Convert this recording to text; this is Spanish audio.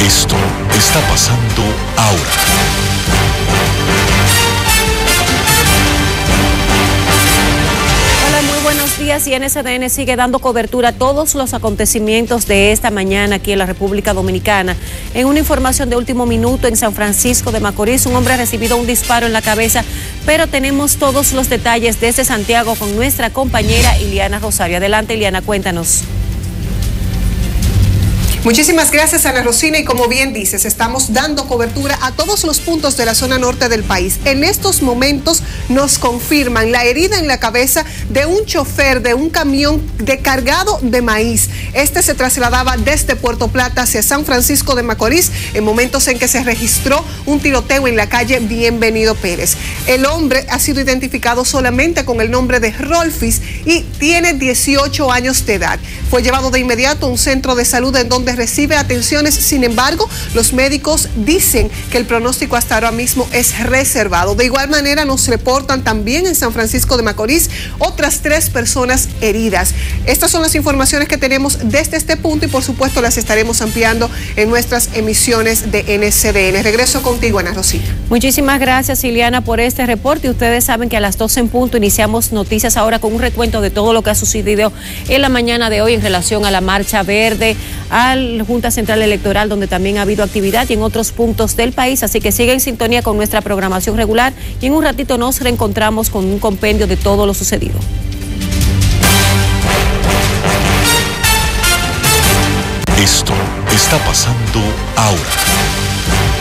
Esto está pasando ahora. Hola, muy buenos días. Y NSDN sigue dando cobertura a todos los acontecimientos de esta mañana aquí en la República Dominicana. En una información de último minuto en San Francisco de Macorís, un hombre ha recibido un disparo en la cabeza, pero tenemos todos los detalles desde Santiago con nuestra compañera Iliana Rosario. Adelante, Iliana, cuéntanos. Muchísimas gracias Ana Rosina y como bien dices, estamos dando cobertura a todos los puntos de la zona norte del país. En estos momentos nos confirman la herida en la cabeza de un chofer de un camión de cargado de maíz. Este se trasladaba desde Puerto Plata hacia San Francisco de Macorís en momentos en que se registró un tiroteo en la calle Bienvenido Pérez. El hombre ha sido identificado solamente con el nombre de Rolfis y tiene 18 años de edad. Fue llevado de inmediato a un centro de salud en donde recibe atenciones. Sin embargo, los médicos dicen que el pronóstico hasta ahora mismo es reservado. De igual manera, nos reportan también en San Francisco de Macorís otras tres personas heridas. Estas son las informaciones que tenemos desde este punto y por supuesto las estaremos ampliando en nuestras emisiones de NCDN. Regreso contigo, Ana Rosita. Muchísimas gracias, Ileana, por este reporte. Ustedes saben que a las 12 en punto iniciamos noticias ahora con un recuento de todo lo que ha sucedido en la mañana de hoy en relación a la marcha verde, al Junta Central Electoral, donde también ha habido actividad y en otros puntos del país. Así que sigue en sintonía con nuestra programación regular y en un ratito nos reencontramos con un compendio de todo lo sucedido. Esto está pasando ahora.